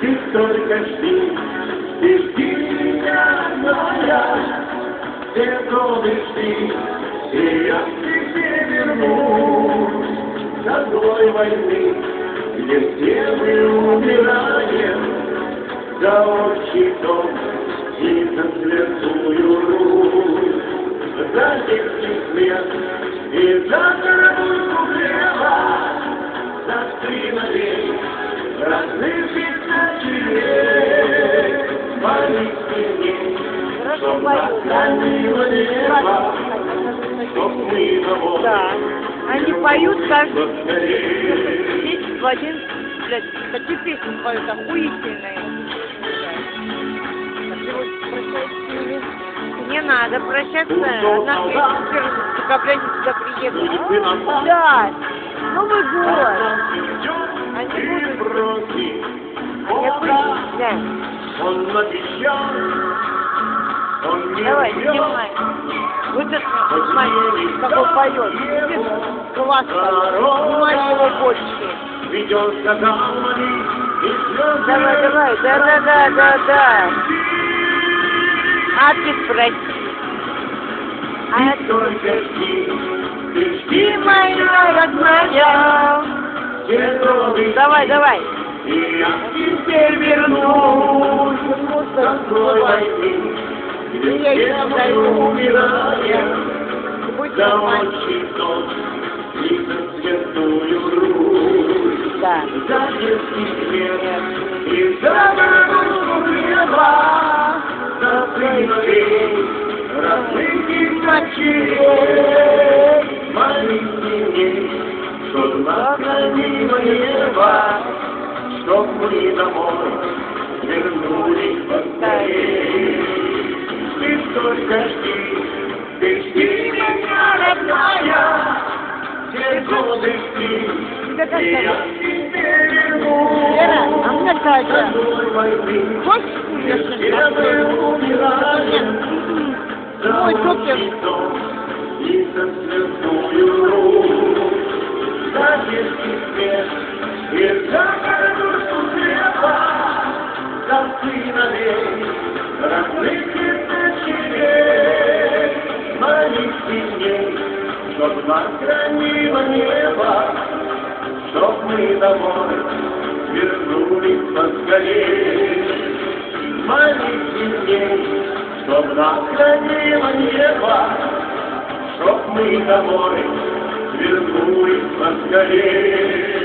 Ты только жди, ты жди меня, моя, все годы жди, и я к тебе вернусь. До злой войны, где все мы умираем. За отчий дом и за святую Русь, за детский свет и за коробку Да. Они поют каждый день в один, блядь, такие песни поют охуительные. А? Не надо прощаться. Одна песня в декабре сюда приедут. Да. Новый год. Они будут. Я Да. Он обещал, Давай, снимай. Вот это, как он поет. Классно. Снимай его слезы Давай, давай, да, да, да, да, да. А ты спроси. А Ты только годы, Давай, давай. и я тебе вернусь. Такой войны, где умираем, Будь за отчий дом и за святую Русь. Да. За детский свет и за дорогу хлеба, за сыновей, родных и дочерей. Мне, чтоб нас хранило небо, чтоб мы домой вернулись поскорее. Ты только жди, ты жди меня, родная, все годы жди, и я тебе вернусь. Вера, а мне войны, Хочешь умираем, за Ой, супер. отчий хранило небо, чтоб мы домой вернулись поскорее. Молитесь мне, чтоб нас хранило небо, чтоб мы домой вернулись поскорее.